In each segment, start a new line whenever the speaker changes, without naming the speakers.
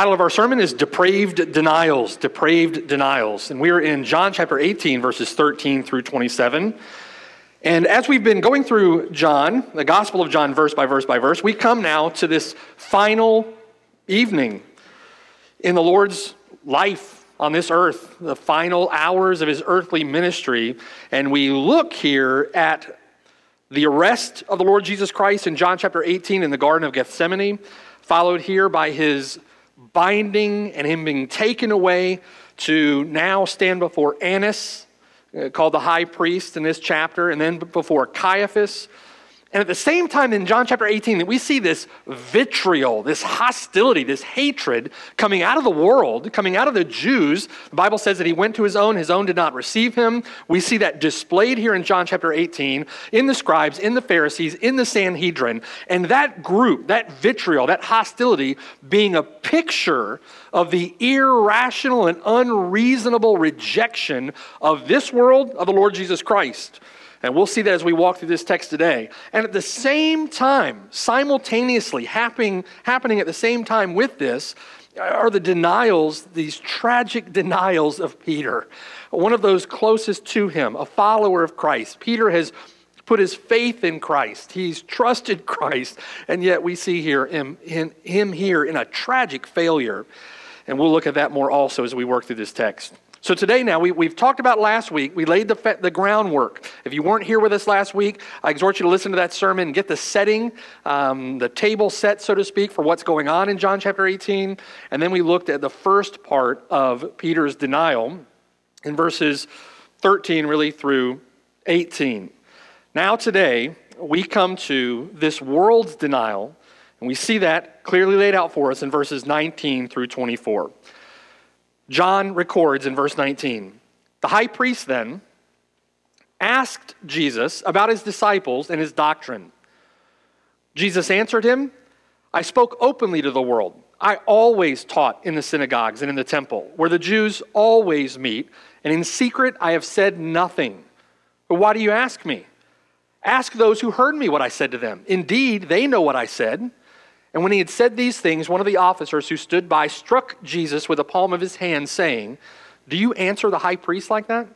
title of our sermon is Depraved Denials. Depraved Denials. And we are in John chapter 18, verses 13 through 27. And as we've been going through John, the Gospel of John, verse by verse by verse, we come now to this final evening in the Lord's life on this earth, the final hours of his earthly ministry. And we look here at the arrest of the Lord Jesus Christ in John chapter 18 in the Garden of Gethsemane, followed here by his binding and him being taken away to now stand before Annas, uh, called the high priest in this chapter, and then before Caiaphas, and at the same time, in John chapter 18, that we see this vitriol, this hostility, this hatred coming out of the world, coming out of the Jews. The Bible says that he went to his own, his own did not receive him. We see that displayed here in John chapter 18 in the scribes, in the Pharisees, in the Sanhedrin. And that group, that vitriol, that hostility being a picture of the irrational and unreasonable rejection of this world of the Lord Jesus Christ. And we'll see that as we walk through this text today. And at the same time, simultaneously happening, happening at the same time with this, are the denials, these tragic denials of Peter, one of those closest to him, a follower of Christ. Peter has put his faith in Christ, he's trusted Christ, and yet we see here him, him, him here in a tragic failure. And we'll look at that more also as we work through this text. So today now, we, we've talked about last week, we laid the, the groundwork. If you weren't here with us last week, I exhort you to listen to that sermon get the setting, um, the table set, so to speak, for what's going on in John chapter 18. And then we looked at the first part of Peter's denial in verses 13 really through 18. Now today, we come to this world's denial, and we see that clearly laid out for us in verses 19 through 24. John records in verse 19 The high priest then asked Jesus about his disciples and his doctrine. Jesus answered him, I spoke openly to the world. I always taught in the synagogues and in the temple, where the Jews always meet, and in secret I have said nothing. But why do you ask me? Ask those who heard me what I said to them. Indeed, they know what I said. And when he had said these things, one of the officers who stood by struck Jesus with the palm of his hand, saying, Do you answer the high priest like that?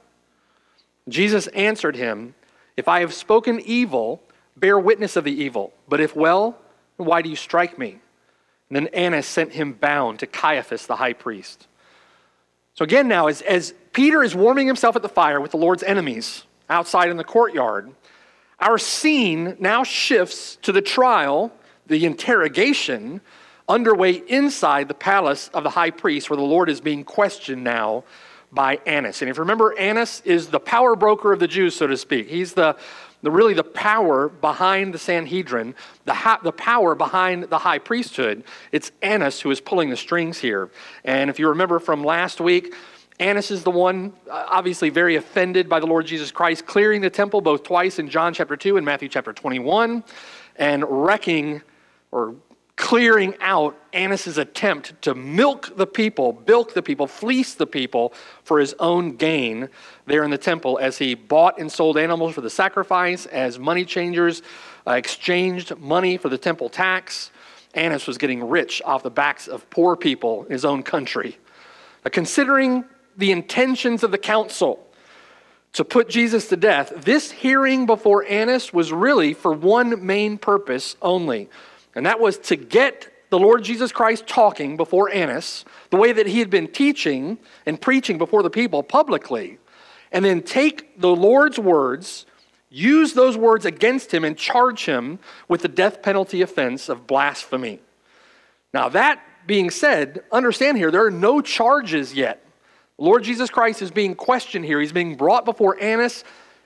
Jesus answered him, If I have spoken evil, bear witness of the evil. But if well, why do you strike me? And then Annas sent him bound to Caiaphas, the high priest. So again, now, as, as Peter is warming himself at the fire with the Lord's enemies outside in the courtyard, our scene now shifts to the trial the interrogation underway inside the palace of the high priest, where the Lord is being questioned now by Annas. And if you remember, Annas is the power broker of the Jews, so to speak. He's the, the really the power behind the Sanhedrin, the, the power behind the high priesthood. It's Annas who is pulling the strings here. And if you remember from last week, Annas is the one, uh, obviously very offended by the Lord Jesus Christ, clearing the temple both twice in John chapter 2 and Matthew chapter 21, and wrecking or clearing out Annas' attempt to milk the people, bilk the people, fleece the people for his own gain there in the temple as he bought and sold animals for the sacrifice, as money changers uh, exchanged money for the temple tax. Annas was getting rich off the backs of poor people in his own country. Considering the intentions of the council to put Jesus to death, this hearing before Annas was really for one main purpose only and that was to get the Lord Jesus Christ talking before Annas, the way that he had been teaching and preaching before the people publicly, and then take the Lord's words, use those words against him, and charge him with the death penalty offense of blasphemy. Now, that being said, understand here, there are no charges yet. Lord Jesus Christ is being questioned here. He's being brought before Annas,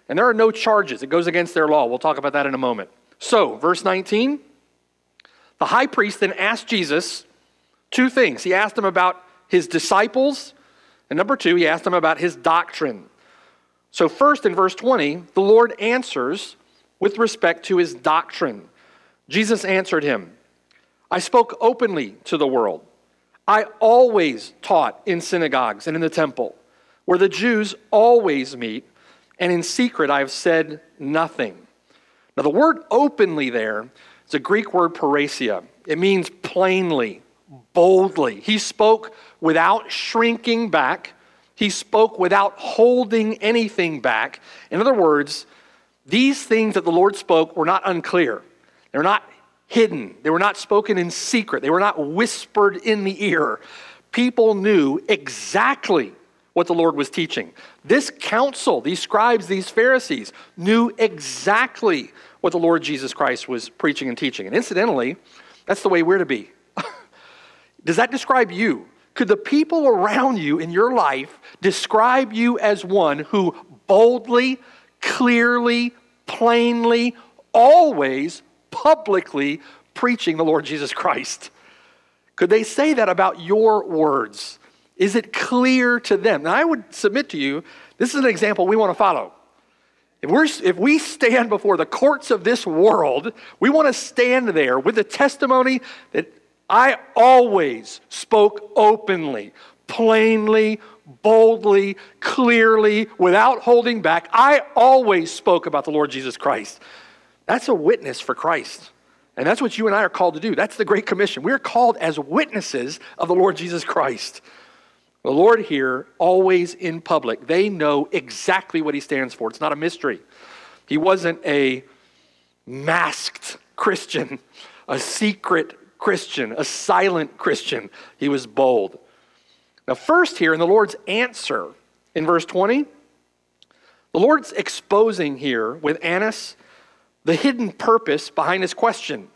and there are no charges. It goes against their law. We'll talk about that in a moment. So, verse 19. The high priest then asked Jesus two things. He asked him about his disciples, and number two, he asked him about his doctrine. So, first in verse 20, the Lord answers with respect to his doctrine. Jesus answered him, I spoke openly to the world. I always taught in synagogues and in the temple, where the Jews always meet, and in secret I have said nothing. Now, the word openly there it's a Greek word, parrhesia. It means plainly, boldly. He spoke without shrinking back. He spoke without holding anything back. In other words, these things that the Lord spoke were not unclear. They're not hidden. They were not spoken in secret. They were not whispered in the ear. People knew exactly what the Lord was teaching. This council, these scribes, these Pharisees, knew exactly what the Lord Jesus Christ was preaching and teaching. And incidentally, that's the way we're to be. Does that describe you? Could the people around you in your life describe you as one who boldly, clearly, plainly, always, publicly preaching the Lord Jesus Christ? Could they say that about your words? Is it clear to them? Now, I would submit to you, this is an example we want to follow. If, we're, if we stand before the courts of this world, we want to stand there with the testimony that I always spoke openly, plainly, boldly, clearly, without holding back. I always spoke about the Lord Jesus Christ. That's a witness for Christ. And that's what you and I are called to do. That's the Great Commission. We're called as witnesses of the Lord Jesus Christ. The Lord here, always in public, they know exactly what he stands for. It's not a mystery. He wasn't a masked Christian, a secret Christian, a silent Christian. He was bold. Now, first, here in the Lord's answer in verse 20, the Lord's exposing here with Annas the hidden purpose behind his question.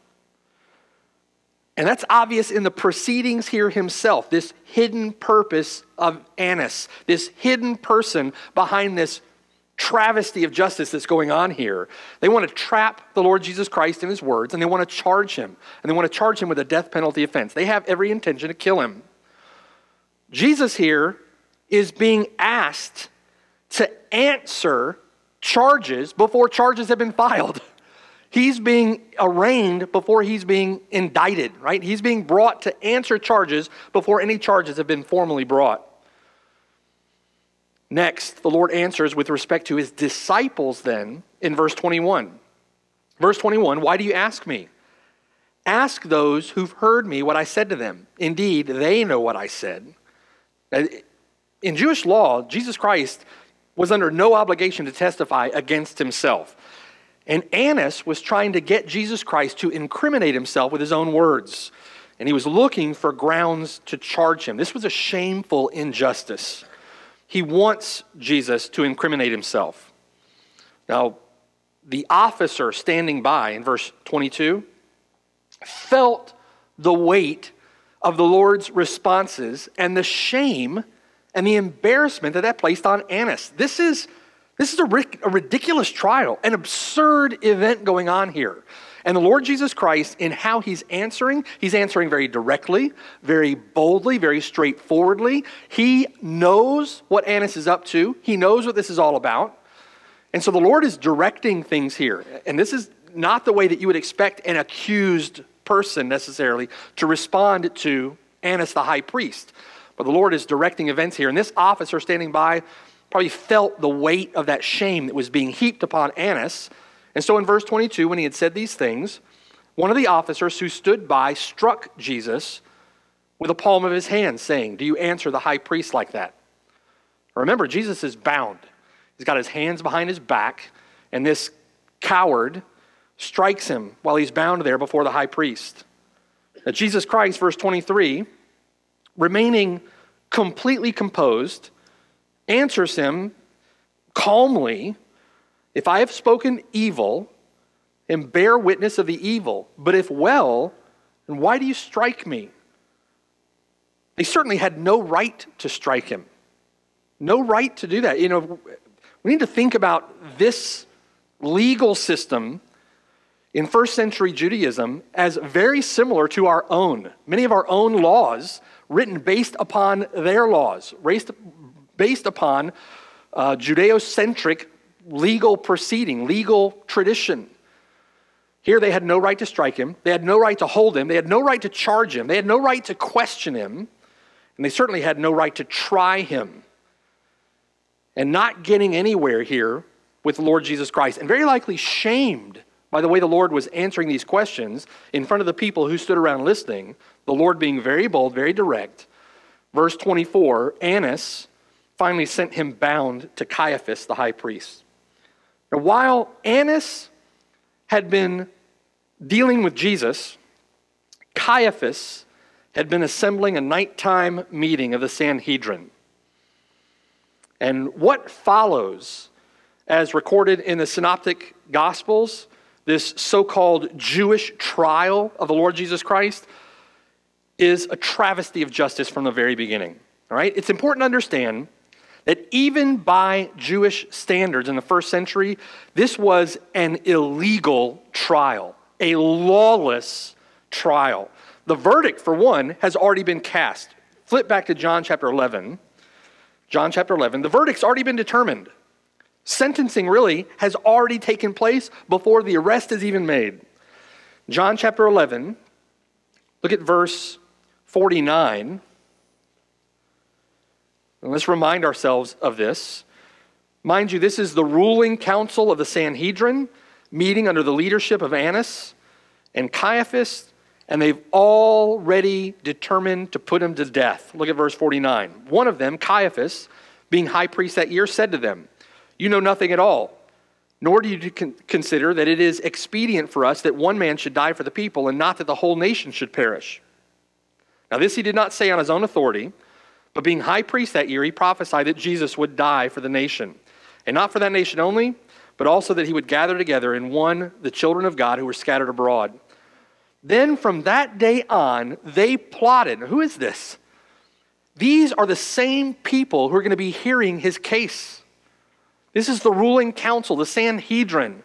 And that's obvious in the proceedings here himself, this hidden purpose of Annas, this hidden person behind this travesty of justice that's going on here. They want to trap the Lord Jesus Christ in his words, and they want to charge him, and they want to charge him with a death penalty offense. They have every intention to kill him. Jesus here is being asked to answer charges before charges have been filed. He's being arraigned before he's being indicted, right? He's being brought to answer charges before any charges have been formally brought. Next, the Lord answers with respect to his disciples, then, in verse 21. Verse 21 Why do you ask me? Ask those who've heard me what I said to them. Indeed, they know what I said. In Jewish law, Jesus Christ was under no obligation to testify against himself. And Annas was trying to get Jesus Christ to incriminate himself with his own words. And he was looking for grounds to charge him. This was a shameful injustice. He wants Jesus to incriminate himself. Now, the officer standing by in verse 22 felt the weight of the Lord's responses and the shame and the embarrassment that that placed on Annas. This is this is a, a ridiculous trial, an absurd event going on here. And the Lord Jesus Christ, in how he's answering, he's answering very directly, very boldly, very straightforwardly. He knows what Annas is up to, he knows what this is all about. And so the Lord is directing things here. And this is not the way that you would expect an accused person necessarily to respond to Annas the high priest. But the Lord is directing events here. And this officer standing by probably felt the weight of that shame that was being heaped upon Annas. And so in verse 22, when he had said these things, one of the officers who stood by struck Jesus with the palm of his hand, saying, Do you answer the high priest like that? Remember, Jesus is bound. He's got his hands behind his back, and this coward strikes him while he's bound there before the high priest. Now, Jesus Christ, verse 23, remaining completely composed, answers him calmly If I have spoken evil, and bear witness of the evil, but if well, then why do you strike me? They certainly had no right to strike him. No right to do that. You know, we need to think about this legal system in first century Judaism as very similar to our own. Many of our own laws written based upon their laws, based upon uh, Judeo-centric legal proceeding, legal tradition. Here they had no right to strike him. They had no right to hold him. They had no right to charge him. They had no right to question him. And they certainly had no right to try him. And not getting anywhere here with the Lord Jesus Christ, and very likely shamed by the way the Lord was answering these questions in front of the people who stood around listening, the Lord being very bold, very direct. Verse 24 Annas finally sent him bound to Caiaphas, the high priest. Now, while Annas had been dealing with Jesus, Caiaphas had been assembling a nighttime meeting of the Sanhedrin. And what follows, as recorded in the Synoptic Gospels, this so called Jewish trial of the Lord Jesus Christ, is a travesty of justice from the very beginning. All right? It's important to understand that even by Jewish standards in the first century, this was an illegal trial, a lawless trial. The verdict, for one, has already been cast. Flip back to John chapter 11. John chapter 11. The verdict's already been determined. Sentencing really has already taken place before the arrest is even made. John chapter 11, look at verse 49. And let's remind ourselves of this. Mind you, this is the ruling council of the Sanhedrin meeting under the leadership of Annas and Caiaphas, and they've already determined to put him to death. Look at verse 49. One of them, Caiaphas, being high priest that year, said to them, You know nothing at all, nor do you consider that it is expedient for us that one man should die for the people, and not that the whole nation should perish. Now, this he did not say on his own authority, but being high priest that year, he prophesied that Jesus would die for the nation. And not for that nation only, but also that he would gather together in one the children of God who were scattered abroad. Then from that day on, they plotted. Who is this? These are the same people who are going to be hearing his case. This is the ruling council, the Sanhedrin,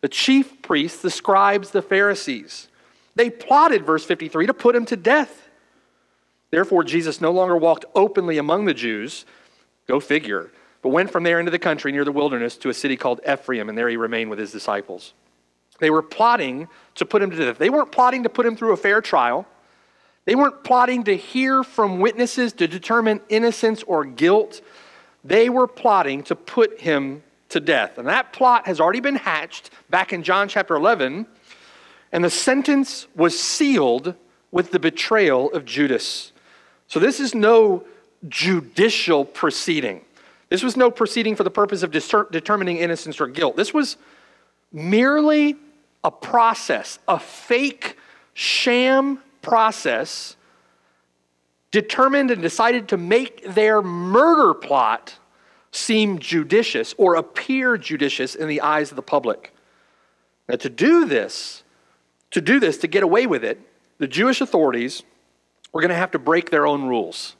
the chief priests, the scribes, the Pharisees. They plotted, verse 53, to put him to death. Therefore, Jesus no longer walked openly among the Jews, go figure, but went from there into the country near the wilderness to a city called Ephraim, and there he remained with his disciples. They were plotting to put him to death. They weren't plotting to put him through a fair trial. They weren't plotting to hear from witnesses to determine innocence or guilt. They were plotting to put him to death. And that plot has already been hatched back in John chapter 11. And the sentence was sealed with the betrayal of Judas. So this is no judicial proceeding. This was no proceeding for the purpose of determining innocence or guilt. This was merely a process, a fake sham process determined and decided to make their murder plot seem judicious or appear judicious in the eyes of the public. Now, to do this, to do this, to get away with it, the Jewish authorities were going to have to break their own rules.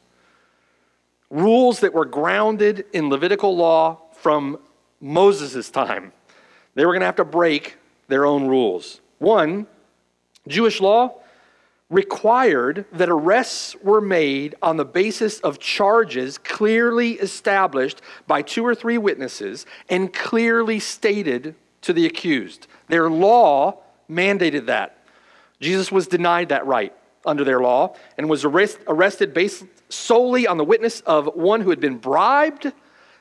Rules that were grounded in Levitical law from Moses' time. They were going to have to break their own rules. One, Jewish law required that arrests were made on the basis of charges clearly established by two or three witnesses and clearly stated to the accused. Their law mandated that. Jesus was denied that right under their law and was arrest, arrested based solely on the witness of one who had been bribed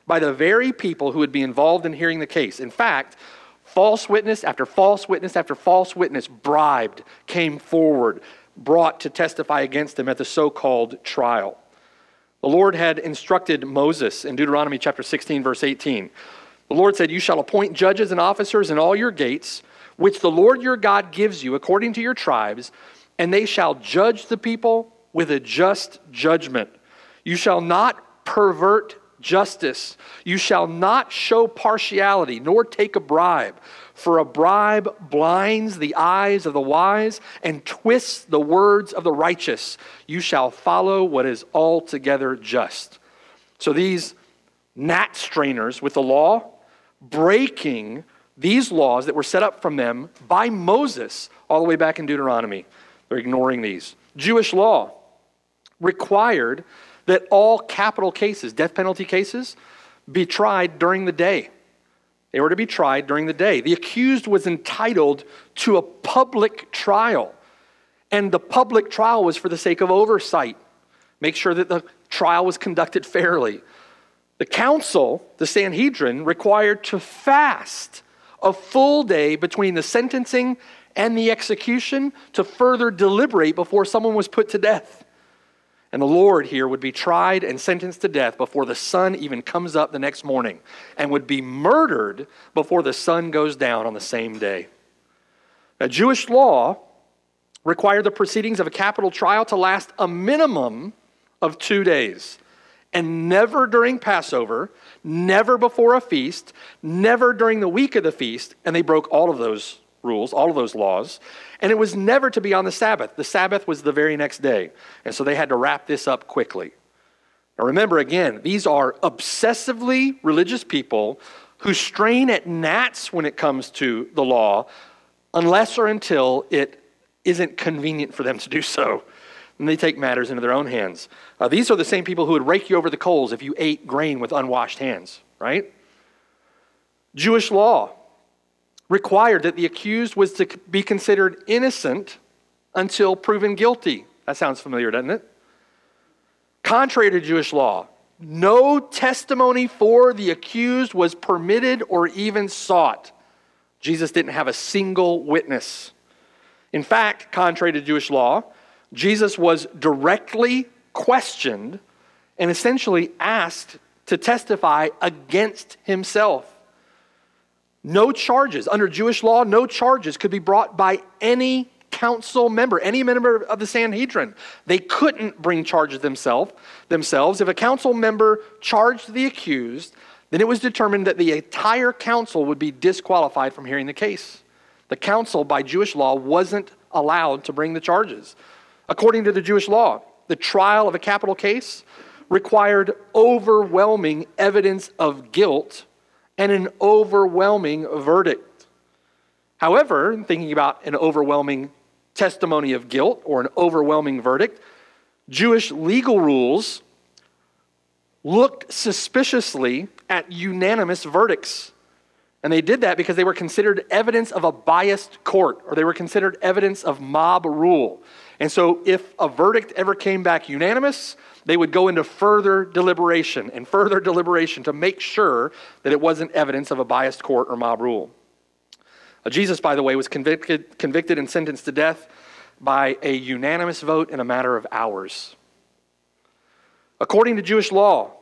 by the very people who would be involved in hearing the case. In fact, False witness after false witness after false witness, bribed, came forward, brought to testify against him at the so called trial. The Lord had instructed Moses in Deuteronomy chapter 16, verse 18. The Lord said, You shall appoint judges and officers in all your gates, which the Lord your God gives you according to your tribes, and they shall judge the people with a just judgment. You shall not pervert justice. You shall not show partiality, nor take a bribe, for a bribe blinds the eyes of the wise and twists the words of the righteous. You shall follow what is altogether just. So these gnat strainers with the law, breaking these laws that were set up from them by Moses all the way back in Deuteronomy. They're ignoring these. Jewish law required that all capital cases, death penalty cases, be tried during the day. They were to be tried during the day. The accused was entitled to a public trial, and the public trial was for the sake of oversight. Make sure that the trial was conducted fairly. The council, the Sanhedrin, required to fast a full day between the sentencing and the execution to further deliberate before someone was put to death. And the Lord here would be tried and sentenced to death before the sun even comes up the next morning and would be murdered before the sun goes down on the same day. Now, Jewish law required the proceedings of a capital trial to last a minimum of two days, and never during Passover, never before a feast, never during the week of the feast, and they broke all of those rules, all of those laws. And it was never to be on the Sabbath. The Sabbath was the very next day. And so they had to wrap this up quickly. Now remember again, these are obsessively religious people who strain at gnats when it comes to the law, unless or until it isn't convenient for them to do so. And they take matters into their own hands. Uh, these are the same people who would rake you over the coals if you ate grain with unwashed hands, right? Jewish law required that the accused was to be considered innocent until proven guilty. That sounds familiar, doesn't it? Contrary to Jewish law, no testimony for the accused was permitted or even sought. Jesus didn't have a single witness. In fact, contrary to Jewish law, Jesus was directly questioned and essentially asked to testify against himself. No charges, under Jewish law, no charges could be brought by any council member, any member of the Sanhedrin. They couldn't bring charges themselves. Themselves, if a council member charged the accused, then it was determined that the entire council would be disqualified from hearing the case. The council, by Jewish law, wasn't allowed to bring the charges. According to the Jewish law, the trial of a capital case required overwhelming evidence of guilt and an overwhelming verdict. However, thinking about an overwhelming testimony of guilt or an overwhelming verdict, Jewish legal rules looked suspiciously at unanimous verdicts. And they did that because they were considered evidence of a biased court or they were considered evidence of mob rule. And so, if a verdict ever came back unanimous, they would go into further deliberation and further deliberation to make sure that it wasn't evidence of a biased court or mob rule. Uh, Jesus, by the way, was convicted, convicted and sentenced to death by a unanimous vote in a matter of hours. According to Jewish law,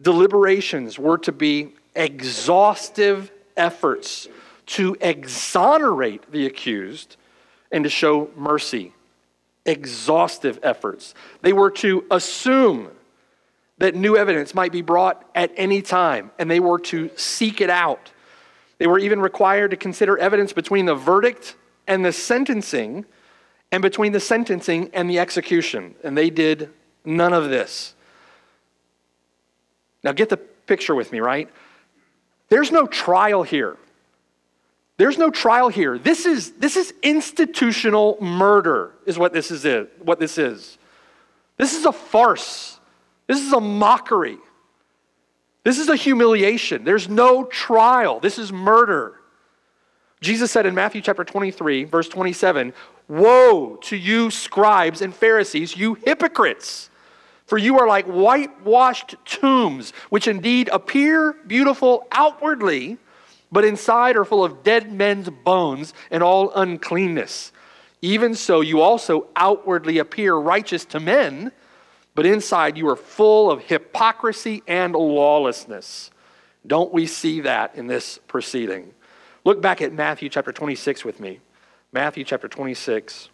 deliberations were to be exhaustive efforts to exonerate the accused and to show mercy exhaustive efforts. They were to assume that new evidence might be brought at any time, and they were to seek it out. They were even required to consider evidence between the verdict and the sentencing, and between the sentencing and the execution. And they did none of this. Now, get the picture with me, right? There's no trial here. There's no trial here. This is, this is institutional murder, is what this is, what this is. This is a farce. This is a mockery. This is a humiliation. There's no trial. This is murder. Jesus said in Matthew chapter 23, verse 27, Woe to you, scribes and Pharisees, you hypocrites! For you are like whitewashed tombs, which indeed appear beautiful outwardly but inside are full of dead men's bones and all uncleanness. Even so, you also outwardly appear righteous to men, but inside you are full of hypocrisy and lawlessness. Don't we see that in this proceeding? Look back at Matthew chapter 26 with me. Matthew chapter 26.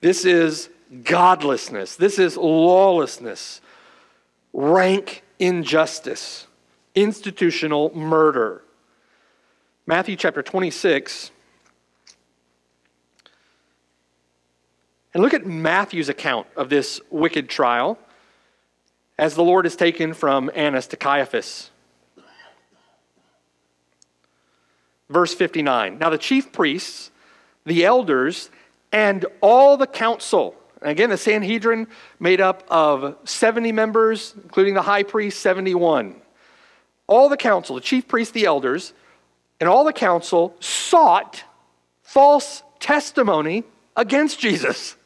This is godlessness. This is lawlessness, rank injustice institutional murder. Matthew chapter 26. And look at Matthew's account of this wicked trial as the Lord is taken from Annas to Caiaphas. Verse 59. Now the chief priests, the elders, and all the council, and again, the Sanhedrin made up of 70 members, including the high priest, 71 all the council, the chief priests, the elders, and all the council sought false testimony against Jesus.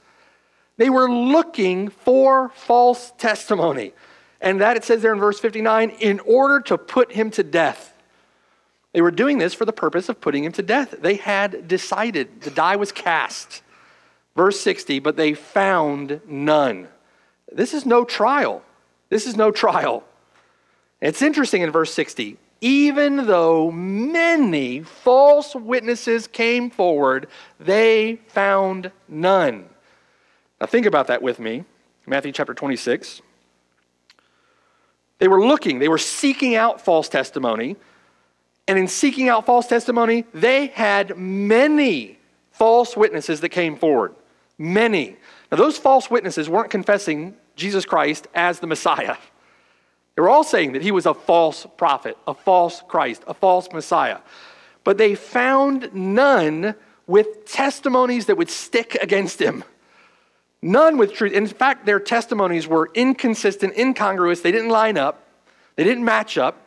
They were looking for false testimony. And that it says there in verse 59 in order to put him to death. They were doing this for the purpose of putting him to death. They had decided, the die was cast. Verse 60, but they found none. This is no trial. This is no trial. It's interesting in verse 60 even though many false witnesses came forward, they found none. Now, think about that with me. Matthew chapter 26. They were looking, they were seeking out false testimony. And in seeking out false testimony, they had many false witnesses that came forward. Many. Now, those false witnesses weren't confessing Jesus Christ as the Messiah. They were all saying that he was a false prophet, a false Christ, a false Messiah. But they found none with testimonies that would stick against him. None with truth. In fact, their testimonies were inconsistent, incongruous. They didn't line up, they didn't match up.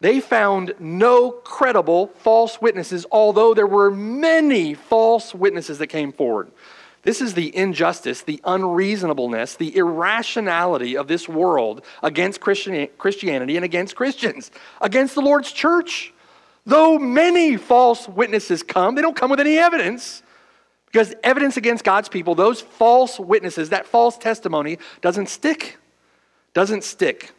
They found no credible false witnesses, although there were many false witnesses that came forward. This is the injustice, the unreasonableness, the irrationality of this world against Christianity and against Christians, against the Lord's church. Though many false witnesses come, they don't come with any evidence. Because evidence against God's people, those false witnesses, that false testimony doesn't stick. Doesn't stick.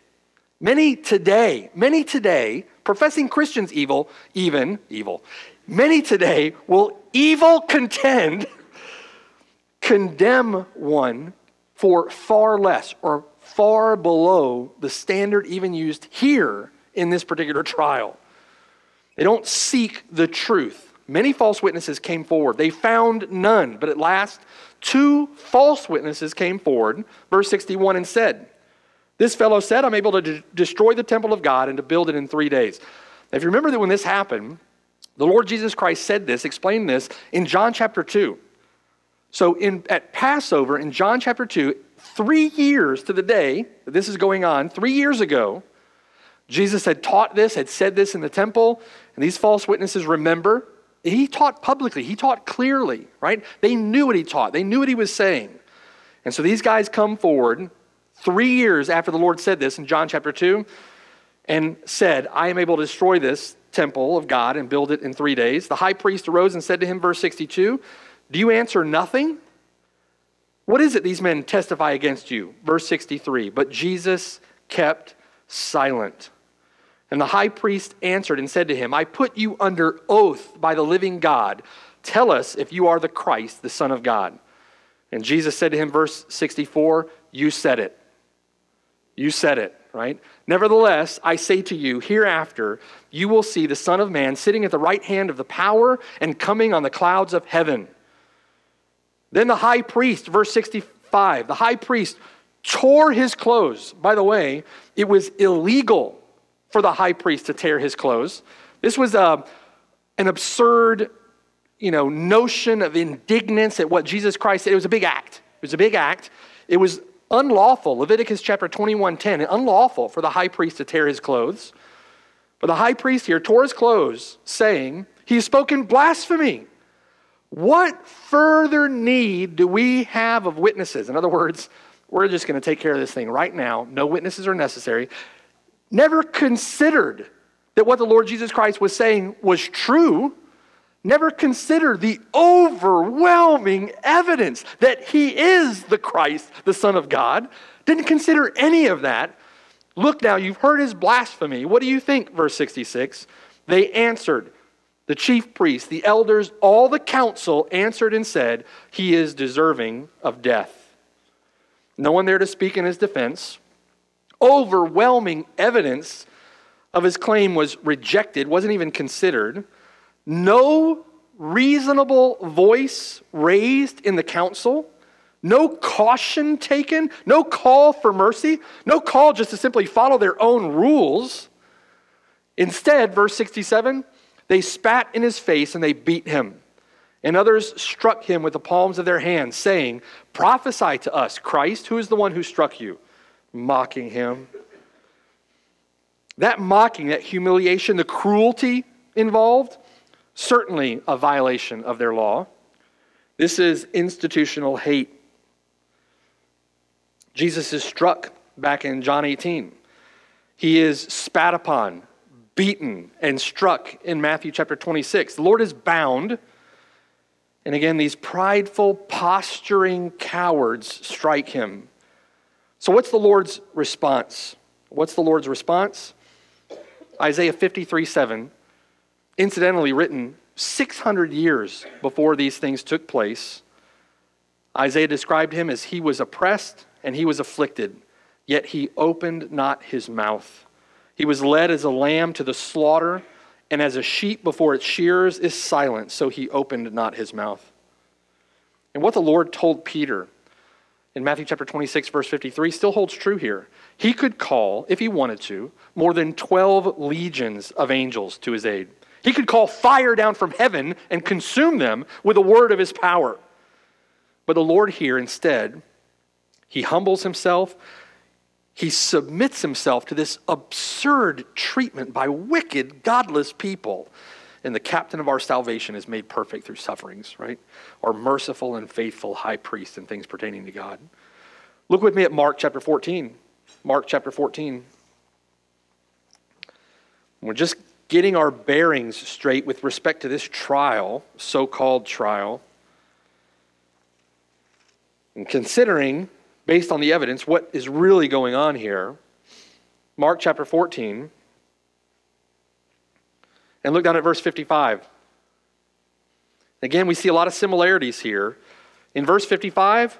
Many today, many today, professing Christians evil, even evil, many today will evil contend condemn one for far less or far below the standard even used here in this particular trial. They don't seek the truth. Many false witnesses came forward. They found none, but at last, two false witnesses came forward, verse 61, and said, This fellow said, I'm able to de- destroy the temple of God and to build it in three days. Now, if you remember that when this happened, the Lord Jesus Christ said this, explained this in John chapter 2. So in, at Passover in John chapter 2, three years to the day that this is going on, three years ago, Jesus had taught this, had said this in the temple, and these false witnesses remember. He taught publicly, he taught clearly, right? They knew what he taught, they knew what he was saying. And so these guys come forward three years after the Lord said this in John chapter 2 and said, I am able to destroy this temple of God and build it in three days. The high priest arose and said to him, verse 62, do you answer nothing? What is it these men testify against you? Verse 63 But Jesus kept silent. And the high priest answered and said to him, I put you under oath by the living God. Tell us if you are the Christ, the Son of God. And Jesus said to him, verse 64, You said it. You said it, right? Nevertheless, I say to you, hereafter you will see the Son of Man sitting at the right hand of the power and coming on the clouds of heaven. Then the high priest, verse 65, the high priest tore his clothes. By the way, it was illegal for the high priest to tear his clothes. This was a, uh, an absurd you know, notion of indignance at what Jesus Christ said. It was a big act. It was a big act. It was unlawful. Leviticus chapter 21 10, unlawful for the high priest to tear his clothes. But the high priest here tore his clothes, saying, He has spoken blasphemy. What further need do we have of witnesses? In other words, we're just going to take care of this thing right now. No witnesses are necessary. Never considered that what the Lord Jesus Christ was saying was true. Never considered the overwhelming evidence that he is the Christ, the Son of God. Didn't consider any of that. Look now, you've heard his blasphemy. What do you think? Verse 66. They answered, the chief priests, the elders, all the council answered and said, He is deserving of death. No one there to speak in his defense. Overwhelming evidence of his claim was rejected, wasn't even considered. No reasonable voice raised in the council. No caution taken, no call for mercy, no call just to simply follow their own rules. Instead, verse 67 they spat in his face and they beat him. And others struck him with the palms of their hands, saying, Prophesy to us, Christ, who is the one who struck you? Mocking him. That mocking, that humiliation, the cruelty involved, certainly a violation of their law. This is institutional hate. Jesus is struck back in John 18. He is spat upon, beaten, and struck in Matthew chapter 26. The Lord is bound. And again, these prideful, posturing cowards strike him. So, what's the Lord's response? What's the Lord's response? Isaiah 53 7, incidentally written 600 years before these things took place. Isaiah described him as he was oppressed and he was afflicted, yet he opened not his mouth. He was led as a lamb to the slaughter, and as a sheep before its shears is silent, so he opened not his mouth. And what the Lord told Peter in Matthew chapter 26, verse 53, still holds true here. He could call, if he wanted to, more than 12 legions of angels to his aid. He could call fire down from heaven and consume them with a word of his power. But the Lord here, instead, he humbles himself. He submits himself to this absurd treatment by wicked, godless people. And the captain of our salvation is made perfect through sufferings, right? Our merciful and faithful high priest in things pertaining to God. Look with me at Mark chapter 14. Mark chapter 14. We're just getting our bearings straight with respect to this trial, so called trial, and considering, based on the evidence, what is really going on here. Mark chapter 14. And look down at verse 55. Again, we see a lot of similarities here. In verse 55,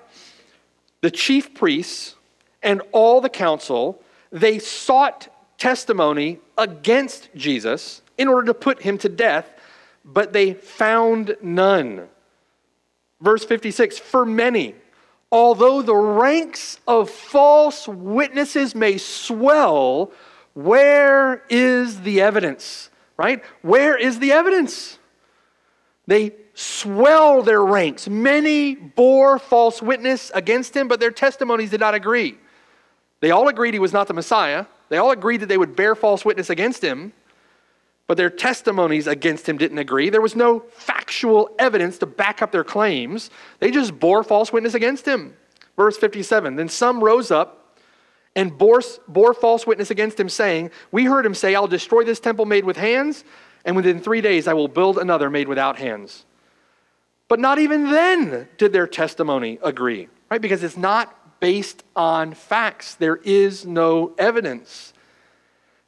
the chief priests and all the council, they sought testimony against Jesus in order to put him to death, but they found none. Verse 56 For many, although the ranks of false witnesses may swell, where is the evidence? Right? Where is the evidence? They swell their ranks. Many bore false witness against him, but their testimonies did not agree. They all agreed he was not the Messiah. They all agreed that they would bear false witness against him, but their testimonies against him didn't agree. There was no factual evidence to back up their claims. They just bore false witness against him. Verse 57 Then some rose up and bore, bore false witness against him, saying, We heard him say, I'll destroy this temple made with hands, and within three days I will build another made without hands. But not even then did their testimony agree, right? Because it's not based on facts. There is no evidence.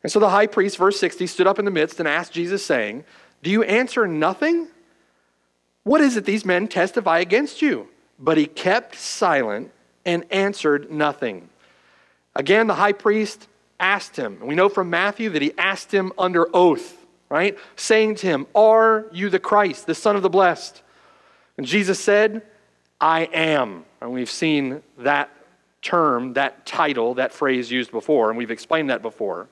And so the high priest, verse 60, stood up in the midst and asked Jesus, saying, Do you answer nothing? What is it these men testify against you? But he kept silent and answered nothing. Again, the high priest asked him. We know from Matthew that he asked him under oath, right? Saying to him, Are you the Christ, the Son of the Blessed? And Jesus said, I am. And we've seen that term, that title, that phrase used before, and we've explained that before.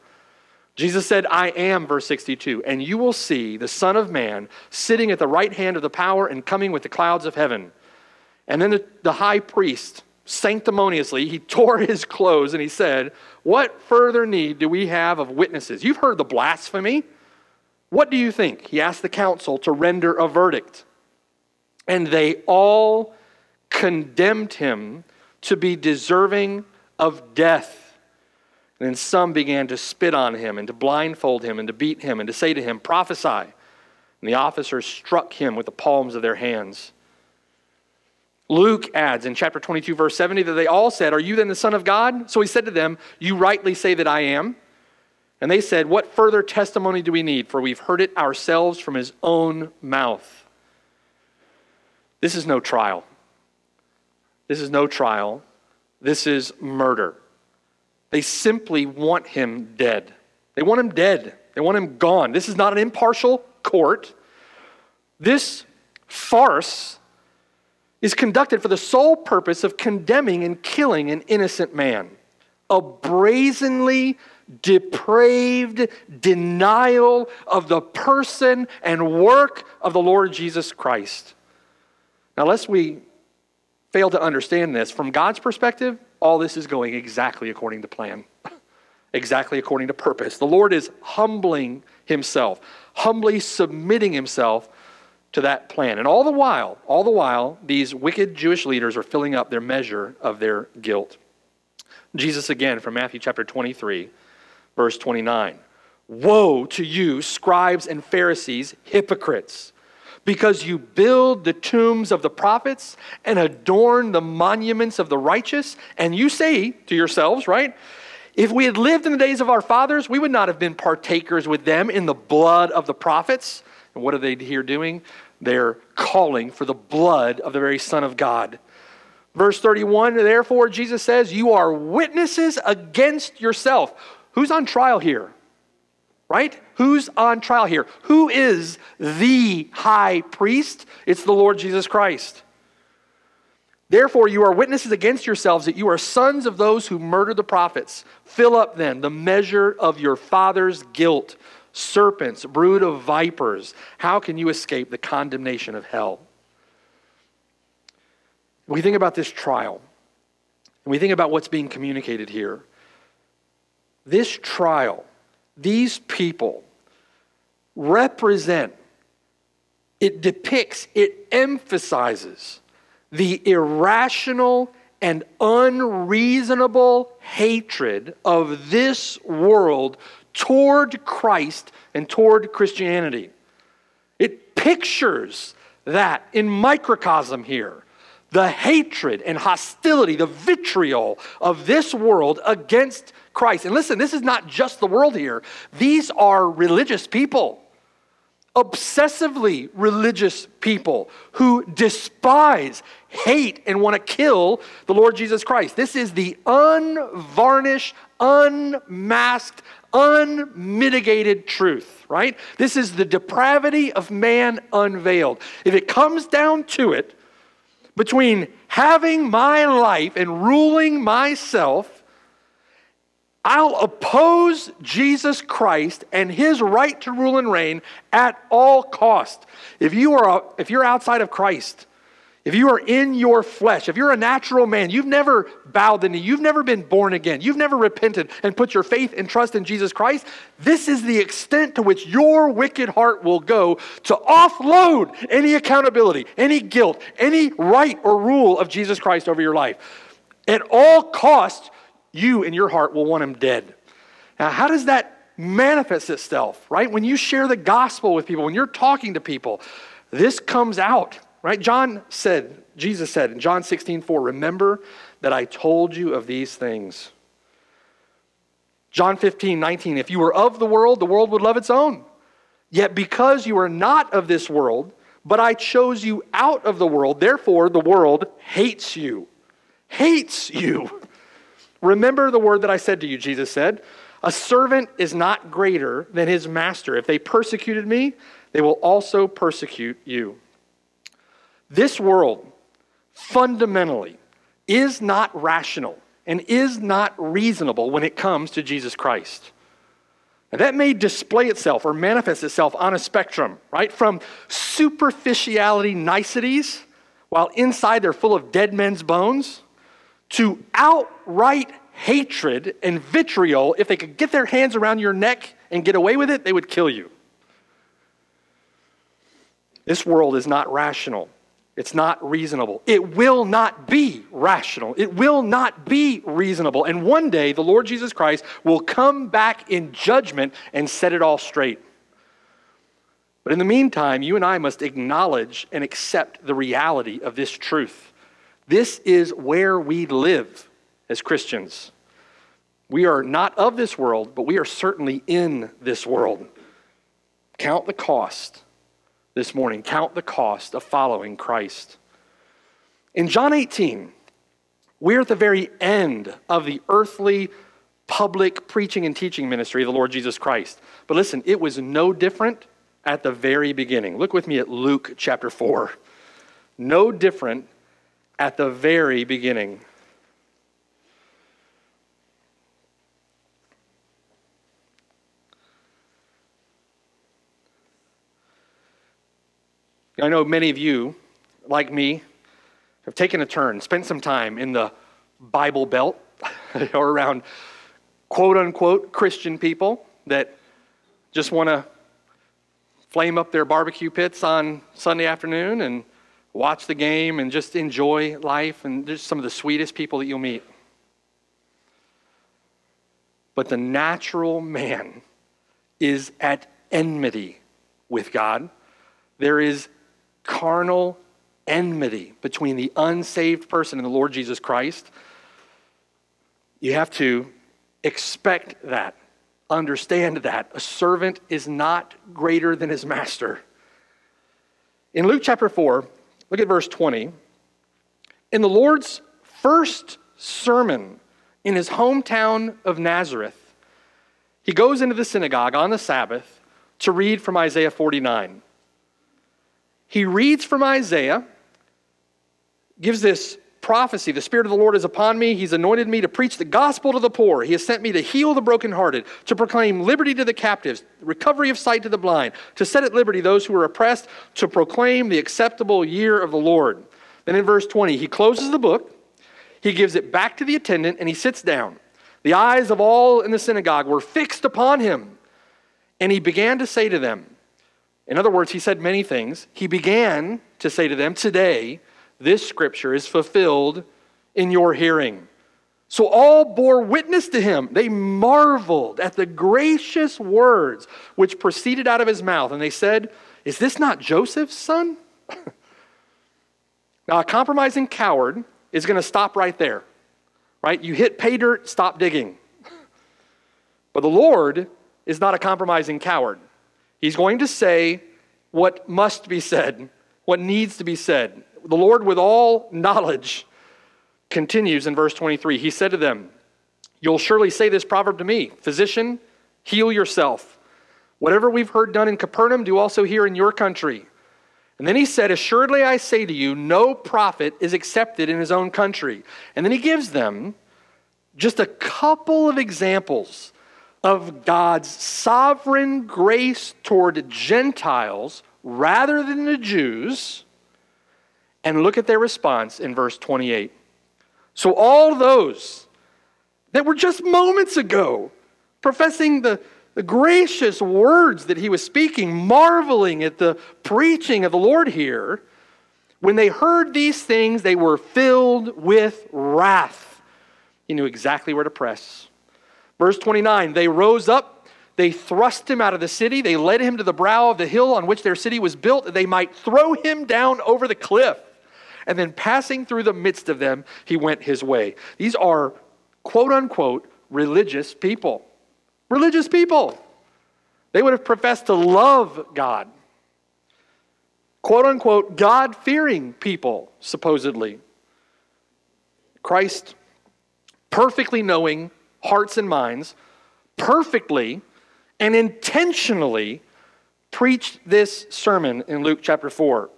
Jesus said, I am, verse 62, and you will see the Son of Man sitting at the right hand of the power and coming with the clouds of heaven. And then the, the high priest, sanctimoniously, he tore his clothes and he said, What further need do we have of witnesses? You've heard the blasphemy. What do you think? He asked the council to render a verdict. And they all condemned him to be deserving of death. And then some began to spit on him and to blindfold him and to beat him and to say to him, Prophesy. And the officers struck him with the palms of their hands. Luke adds in chapter 22, verse 70, that they all said, Are you then the Son of God? So he said to them, You rightly say that I am. And they said, What further testimony do we need? For we've heard it ourselves from his own mouth. This is no trial. This is no trial. This is murder. They simply want him dead. They want him dead. They want him gone. This is not an impartial court. This farce is conducted for the sole purpose of condemning and killing an innocent man. A brazenly depraved denial of the person and work of the Lord Jesus Christ. Now, lest we fail to understand this, from God's perspective, all this is going exactly according to plan, exactly according to purpose. The Lord is humbling himself, humbly submitting himself to that plan. And all the while, all the while, these wicked Jewish leaders are filling up their measure of their guilt. Jesus again from Matthew chapter 23, verse 29. Woe to you, scribes and Pharisees, hypocrites! Because you build the tombs of the prophets and adorn the monuments of the righteous, and you say to yourselves, right? If we had lived in the days of our fathers, we would not have been partakers with them in the blood of the prophets. And what are they here doing? They're calling for the blood of the very Son of God. Verse 31 Therefore, Jesus says, You are witnesses against yourself. Who's on trial here? Right? Who's on trial here? Who is the high priest? It's the Lord Jesus Christ. Therefore, you are witnesses against yourselves that you are sons of those who murdered the prophets. Fill up then the measure of your father's guilt. Serpents, brood of vipers, how can you escape the condemnation of hell? we think about this trial, and we think about what's being communicated here. This trial these people represent, it depicts, it emphasizes the irrational and unreasonable hatred of this world toward Christ and toward Christianity. It pictures that in microcosm here the hatred and hostility, the vitriol of this world against Christ. And listen, this is not just the world here, these are religious people, obsessively religious people who despise, hate, and want to kill the Lord Jesus Christ. This is the unvarnished, unmasked, unmitigated truth, right? This is the depravity of man unveiled. If it comes down to it, between having my life and ruling myself I'll oppose Jesus Christ and his right to rule and reign at all cost. If you are if you're outside of Christ, if you are in your flesh, if you're a natural man, you've never bowed the knee, you've never been born again, you've never repented and put your faith and trust in Jesus Christ, this is the extent to which your wicked heart will go to offload any accountability, any guilt, any right or rule of Jesus Christ over your life. At all costs, you in your heart will want him dead. Now, how does that manifest itself, right? When you share the gospel with people, when you're talking to people, this comes out, right? John said, Jesus said in John 16, 4, remember that I told you of these things. John 15, 19, if you were of the world, the world would love its own. Yet because you are not of this world, but I chose you out of the world, therefore the world hates you. Hates you. Remember the word that I said to you, Jesus said. A servant is not greater than his master. If they persecuted me, they will also persecute you. This world fundamentally is not rational and is not reasonable when it comes to Jesus Christ. And that may display itself or manifest itself on a spectrum, right? From superficiality niceties, while inside they're full of dead men's bones, to outright hatred and vitriol. If they could get their hands around your neck and get away with it, they would kill you. This world is not rational. It's not reasonable. It will not be rational. It will not be reasonable. And one day, the Lord Jesus Christ will come back in judgment and set it all straight. But in the meantime, you and I must acknowledge and accept the reality of this truth. This is where we live as Christians. We are not of this world, but we are certainly in this world. Count the cost this morning. Count the cost of following Christ. In John 18, we're at the very end of the earthly public preaching and teaching ministry of the Lord Jesus Christ. But listen, it was no different at the very beginning. Look with me at Luke chapter 4. No different at the very beginning. I know many of you, like me, have taken a turn, spent some time in the Bible Belt or around quote unquote Christian people that just want to flame up their barbecue pits on Sunday afternoon and watch the game and just enjoy life and just some of the sweetest people that you'll meet. But the natural man is at enmity with God. There is carnal enmity between the unsaved person and the Lord Jesus Christ. You have to expect that, understand that. A servant is not greater than his master. In Luke chapter 4, look at verse 20. In the Lord's first sermon in his hometown of Nazareth, he goes into the synagogue on the Sabbath to read from Isaiah 49. He reads from Isaiah, gives this prophecy The Spirit of the Lord is upon me. He's anointed me to preach the gospel to the poor. He has sent me to heal the brokenhearted, to proclaim liberty to the captives, recovery of sight to the blind, to set at liberty those who are oppressed, to proclaim the acceptable year of the Lord. Then in verse 20, he closes the book, he gives it back to the attendant, and he sits down. The eyes of all in the synagogue were fixed upon him, and he began to say to them, in other words, he said many things. He began to say to them, Today, this scripture is fulfilled in your hearing. So all bore witness to him. They marveled at the gracious words which proceeded out of his mouth. And they said, Is this not Joseph's son? now, a compromising coward is going to stop right there, right? You hit pay dirt, stop digging. But the Lord is not a compromising coward. He's going to say what must be said, what needs to be said. The Lord, with all knowledge, continues in verse 23. He said to them, You'll surely say this proverb to me Physician, heal yourself. Whatever we've heard done in Capernaum, do also here in your country. And then he said, Assuredly I say to you, no prophet is accepted in his own country. And then he gives them just a couple of examples of God's sovereign grace toward Gentiles rather than the Jews. And look at their response in verse 28. So, all those that were just moments ago professing the, the gracious words that he was speaking, marveling at the preaching of the Lord here, when they heard these things, they were filled with wrath. He knew exactly where to press. Verse 29 They rose up, they thrust him out of the city, they led him to the brow of the hill on which their city was built, that they might throw him down over the cliff. And then passing through the midst of them, he went his way. These are quote unquote religious people. Religious people. They would have professed to love God. Quote unquote, God fearing people, supposedly. Christ, perfectly knowing hearts and minds, perfectly and intentionally preached this sermon in Luke chapter 4.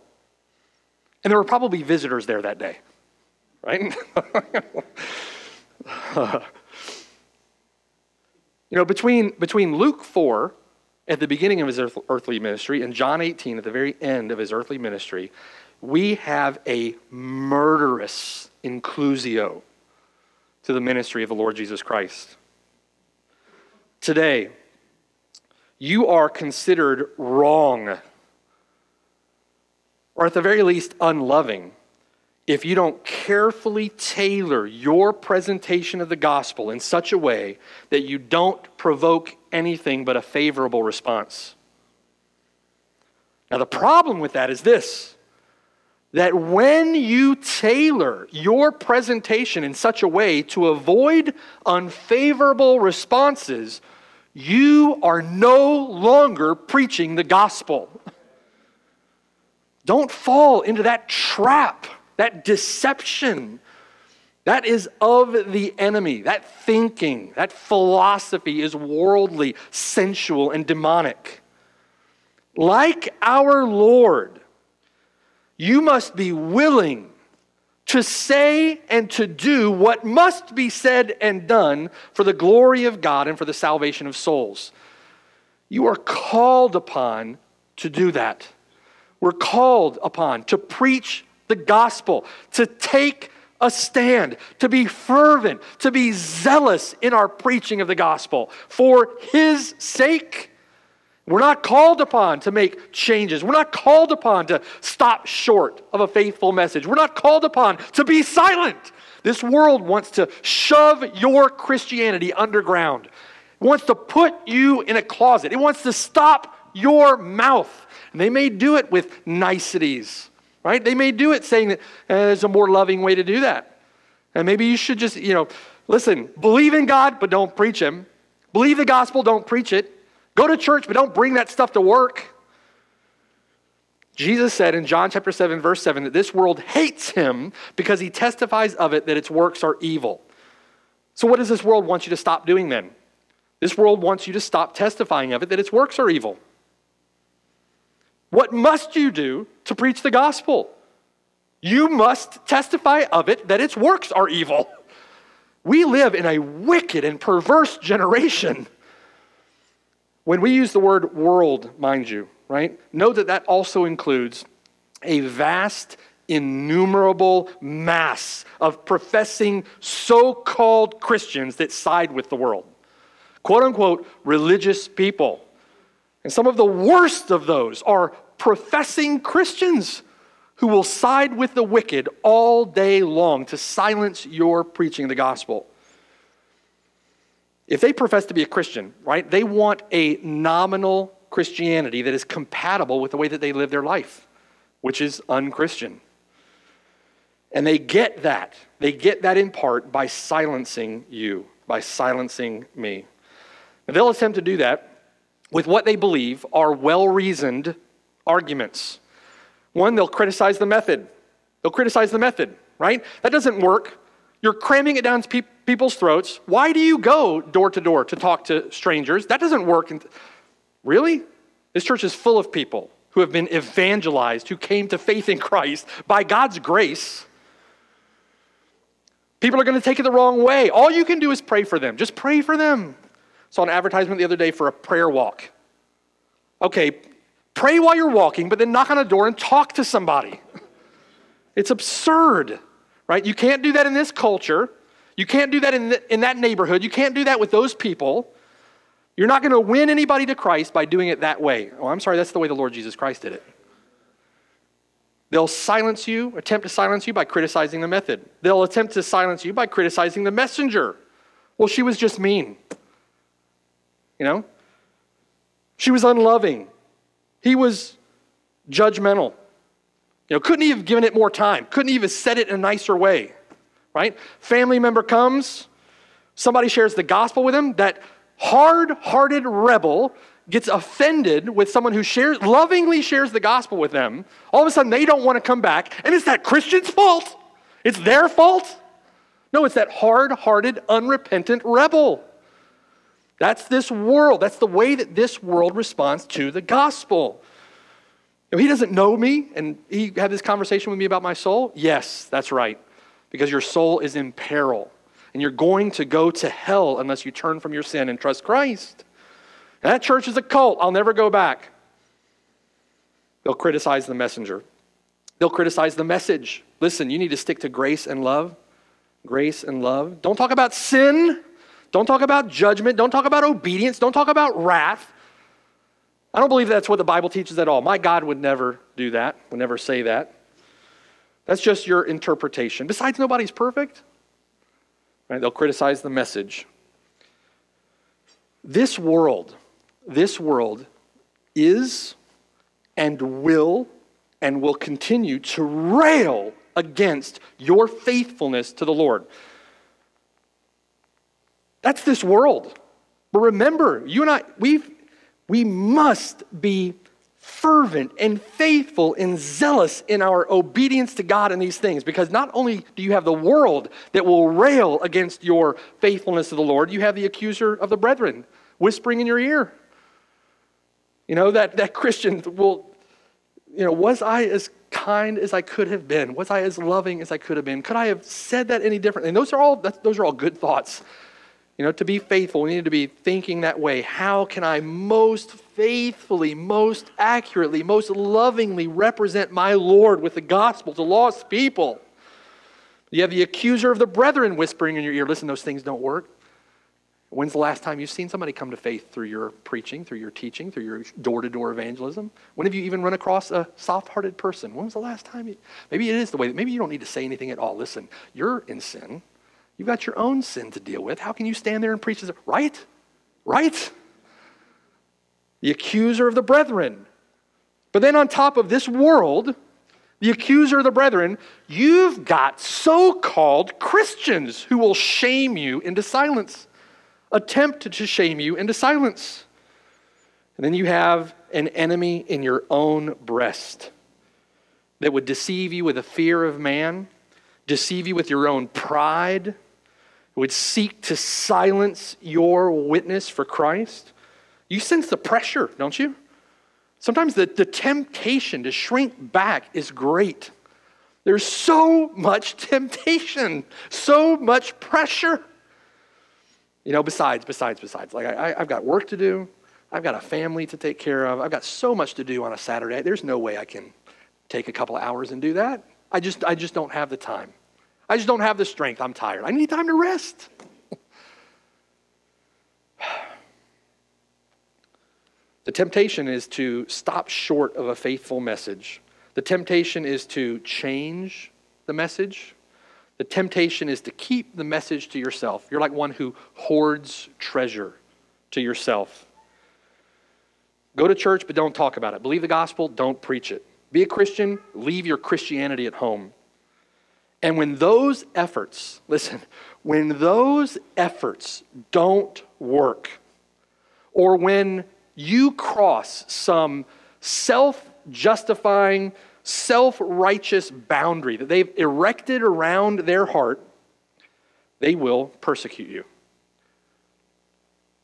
And there were probably visitors there that day, right? you know, between, between Luke 4 at the beginning of his earthly ministry and John 18 at the very end of his earthly ministry, we have a murderous inclusio to the ministry of the Lord Jesus Christ. Today, you are considered wrong, or at the very least, unloving, if you don't carefully tailor your presentation of the gospel in such a way that you don't provoke anything but a favorable response. Now, the problem with that is this that when you tailor your presentation in such a way to avoid unfavorable responses, you are no longer preaching the gospel. Don't fall into that trap, that deception. That is of the enemy. That thinking, that philosophy is worldly, sensual, and demonic. Like our Lord, you must be willing to say and to do what must be said and done for the glory of God and for the salvation of souls. You are called upon to do that. We're called upon to preach the gospel, to take a stand, to be fervent, to be zealous in our preaching of the gospel for His sake We're not called upon to make changes. We're not called upon to stop short of a faithful message. We're not called upon to be silent. This world wants to shove your Christianity underground. It wants to put you in a closet. It wants to stop your mouth. And they may do it with niceties, right? They may do it saying that eh, there's a more loving way to do that. And maybe you should just, you know, listen, believe in God, but don't preach Him. Believe the gospel, don't preach it. Go to church, but don't bring that stuff to work. Jesus said in John chapter 7, verse 7, that this world hates him because he testifies of it that its works are evil. So, what does this world want you to stop doing then? This world wants you to stop testifying of it that its works are evil. What must you do to preach the gospel? You must testify of it that its works are evil. We live in a wicked and perverse generation. When we use the word world, mind you, right? Know that that also includes a vast, innumerable mass of professing so called Christians that side with the world. Quote unquote, religious people. And some of the worst of those are professing Christians who will side with the wicked all day long to silence your preaching of the gospel. If they profess to be a Christian, right, they want a nominal Christianity that is compatible with the way that they live their life, which is unchristian. And they get that. They get that in part by silencing you, by silencing me. And they'll attempt to do that with what they believe are well reasoned arguments. One, they'll criticize the method. They'll criticize the method, right? That doesn't work. You're cramming it down pe- people's throats. Why do you go door to door to talk to strangers? That doesn't work. Really? This church is full of people who have been evangelized, who came to faith in Christ by God's grace. People are going to take it the wrong way. All you can do is pray for them. Just pray for them. Saw an advertisement the other day for a prayer walk. Okay, pray while you're walking, but then knock on a door and talk to somebody. It's absurd, right? You can't do that in this culture. You can't do that in, the, in that neighborhood. You can't do that with those people. You're not going to win anybody to Christ by doing it that way. Oh, I'm sorry, that's the way the Lord Jesus Christ did it. They'll silence you, attempt to silence you by criticizing the method. They'll attempt to silence you by criticizing the messenger. Well, she was just mean. You know? She was unloving. He was judgmental. You know, couldn't he have given it more time? Couldn't he have said it in a nicer way? Right? Family member comes, somebody shares the gospel with him, that hard hearted rebel gets offended with someone who shares, lovingly shares the gospel with them, all of a sudden they don't want to come back, and it's that Christian's fault. It's their fault. No, it's that hard hearted, unrepentant rebel. That's this world. That's the way that this world responds to the gospel. He doesn't know me and he had this conversation with me about my soul, yes, that's right. Because your soul is in peril and you're going to go to hell unless you turn from your sin and trust Christ. That church is a cult. I'll never go back. They'll criticize the messenger, they'll criticize the message. Listen, you need to stick to grace and love. Grace and love. Don't talk about sin. Don't talk about judgment. Don't talk about obedience. Don't talk about wrath. I don't believe that's what the Bible teaches at all. My God would never do that, would never say that. That's just your interpretation. Besides, nobody's perfect. Right? They'll criticize the message. This world, this world is and will and will continue to rail against your faithfulness to the Lord. That's this world. But remember, you and I, we we must be fervent and faithful and zealous in our obedience to God in these things because not only do you have the world that will rail against your faithfulness to the Lord, you have the accuser of the brethren whispering in your ear. You know, that, that Christian will, you know, was I as kind as I could have been? Was I as loving as I could have been? Could I have said that any differently? And those are all, those are all good thoughts. You know, to be faithful, we need to be thinking that way. How can I most faithfully, most accurately, most lovingly represent my Lord with the gospel to lost people? You have the accuser of the brethren whispering in your ear, listen, those things don't work. When's the last time you've seen somebody come to faith through your preaching, through your teaching, through your door to door evangelism? When have you even run across a soft hearted person? When was the last time you? Maybe it is the way that maybe you don't need to say anything at all. Listen, you're in sin. You've got your own sin to deal with. How can you stand there and preach this? Right? Right? The accuser of the brethren. But then on top of this world, the accuser of the brethren, you've got so called Christians who will shame you into silence, attempt to shame you into silence. And then you have an enemy in your own breast that would deceive you with a fear of man, deceive you with your own pride, would seek to silence your witness for Christ. You sense the pressure, don't you? Sometimes the, the temptation to shrink back is great. There's so much temptation, so much pressure. You know, besides, besides, besides, like I, I've got work to do, I've got a family to take care of, I've got so much to do on a Saturday. There's no way I can take a couple hours and do that. I just, I just don't have the time. I just don't have the strength. I'm tired. I need time to rest. The temptation is to stop short of a faithful message. The temptation is to change the message. The temptation is to keep the message to yourself. You're like one who hoards treasure to yourself. Go to church, but don't talk about it. Believe the gospel, don't preach it. Be a Christian, leave your Christianity at home. And when those efforts, listen, when those efforts don't work, or when you cross some self justifying, self righteous boundary that they've erected around their heart, they will persecute you.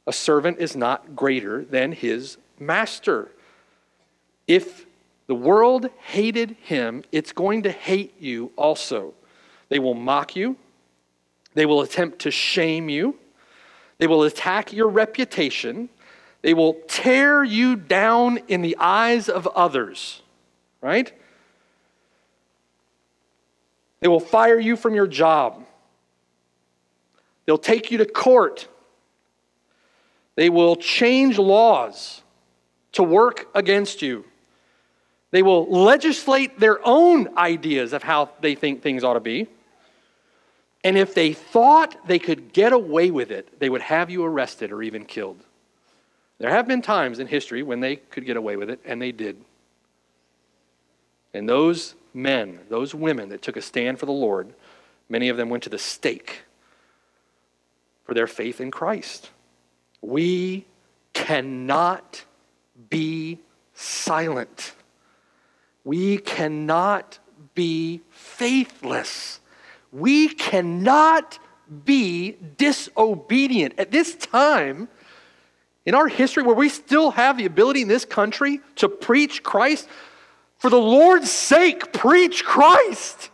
A servant is not greater than his master. If the world hated him, it's going to hate you also. They will mock you, they will attempt to shame you, they will attack your reputation, they will tear you down in the eyes of others, right? They will fire you from your job. They'll take you to court. They will change laws to work against you. They will legislate their own ideas of how they think things ought to be. And if they thought they could get away with it, they would have you arrested or even killed. There have been times in history when they could get away with it, and they did. And those men, those women that took a stand for the Lord, many of them went to the stake for their faith in Christ. We cannot be silent. We cannot be faithless. We cannot be disobedient. At this time, in our history where we still have the ability in this country to preach Christ, for the Lord's sake, preach Christ.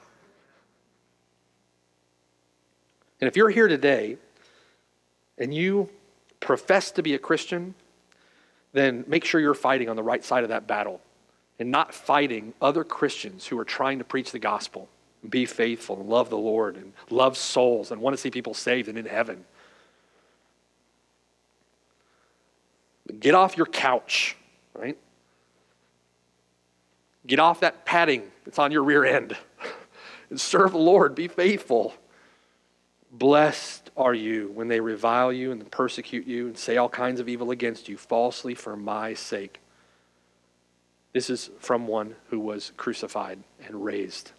And if you're here today and you profess to be a Christian, then make sure you're fighting on the right side of that battle and not fighting other Christians who are trying to preach the gospel be faithful and love the Lord and love souls and want to see people saved and in heaven. Get off your couch, right? Get off that padding that's on your rear end and serve the Lord. Be faithful. Blessed are you when they revile you and persecute you and say all kinds of evil against you falsely for my sake. This is from one who was crucified and raised.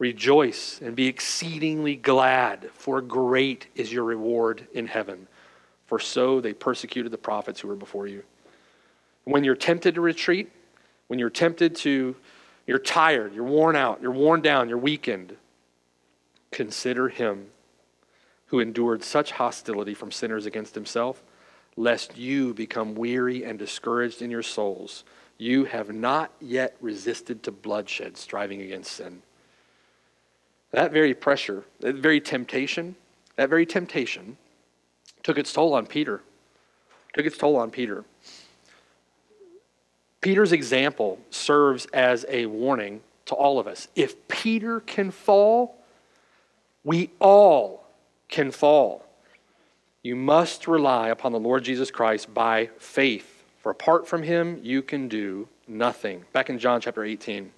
Rejoice and be exceedingly glad, for great is your reward in heaven for so they persecuted the prophets who were before you. When you're tempted to retreat, when you're tempted to, you're tired, you're worn out, you're worn down, you're weakened, consider him who endured such hostility from sinners against himself, lest you become weary and discouraged in your souls. You have not yet resisted to bloodshed, striving against sin. That very pressure, that very temptation, that very temptation took its toll on Peter. Took its toll on Peter. Peter's example serves as a warning to all of us. If Peter can fall, we all can fall. You must rely upon the Lord Jesus Christ by faith, for apart from him, you can do nothing. Back in John chapter 18.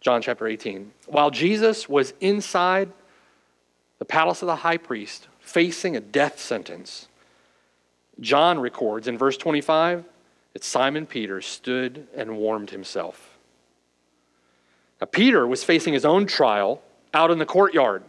John chapter 18. While Jesus was inside the palace of the high priest, facing a death sentence, John records in verse 25 that Simon Peter stood and warmed himself. Now, Peter was facing his own trial out in the courtyard.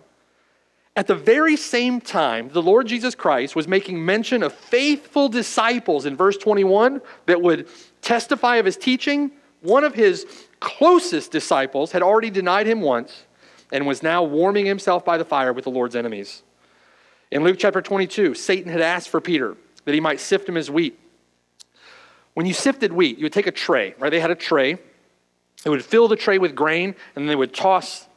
At the very same time, the Lord Jesus Christ was making mention of faithful disciples in verse 21 that would testify of his teaching. One of his closest disciples had already denied him once and was now warming himself by the fire with the Lord's enemies. In Luke chapter 22, Satan had asked for Peter that he might sift him as wheat. When you sifted wheat, you would take a tray, right? They had a tray. They would fill the tray with grain, and they would toss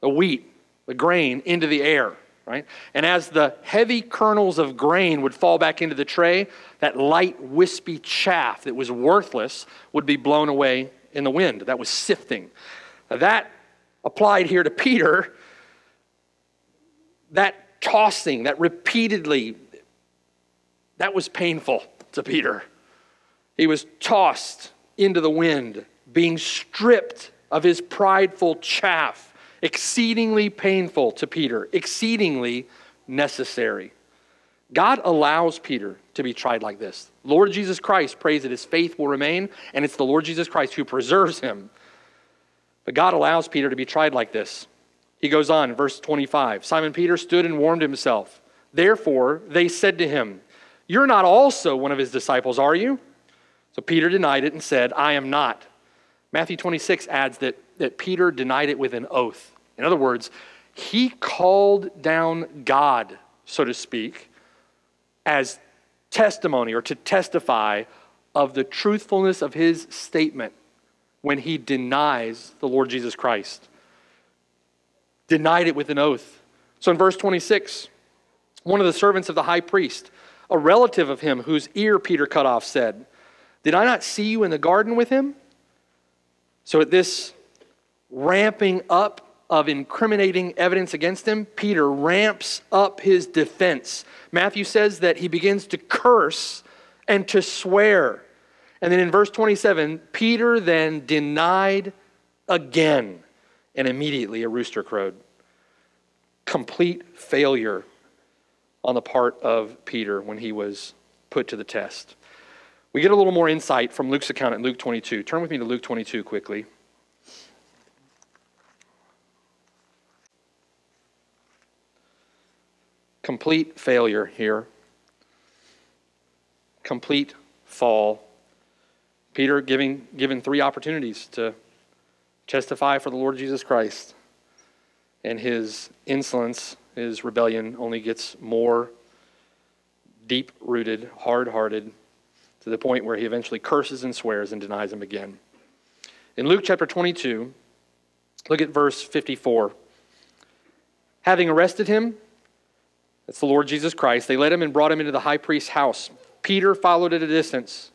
the wheat, the grain, into the air, right? And as the heavy kernels of grain would fall back into the tray, that light, wispy chaff that was worthless would be blown away in the wind. That was sifting. Now that applied here to Peter, that tossing, that repeatedly, that was painful to Peter. He was tossed into the wind, being stripped of his prideful chaff, exceedingly painful to Peter, exceedingly necessary. God allows Peter to be tried like this. Lord Jesus Christ prays that his faith will remain, and it's the Lord Jesus Christ who preserves him. But God allows Peter to be tried like this. He goes on, verse 25 Simon Peter stood and warmed himself. Therefore, they said to him, You're not also one of his disciples, are you? So Peter denied it and said, I am not. Matthew 26 adds that, that Peter denied it with an oath. In other words, he called down God, so to speak, as testimony or to testify of the truthfulness of his statement when he denies the Lord Jesus Christ. Denied it with an oath. So in verse 26, one of the servants of the high priest, a relative of him whose ear Peter cut off, said, Did I not see you in the garden with him? So at this ramping up of incriminating evidence against him, Peter ramps up his defense. Matthew says that he begins to curse and to swear. And then in verse 27, Peter then denied again, and immediately a rooster crowed. Complete failure on the part of Peter when he was put to the test. We get a little more insight from Luke's account in Luke 22. Turn with me to Luke 22 quickly. Complete failure here, complete fall. Peter giving, given three opportunities to testify for the Lord Jesus Christ. And his insolence, his rebellion, only gets more deep rooted, hard hearted, to the point where he eventually curses and swears and denies him again. In Luke chapter 22, look at verse 54. Having arrested him, that's the Lord Jesus Christ. They led him and brought him into the high priest's house. Peter followed at a distance.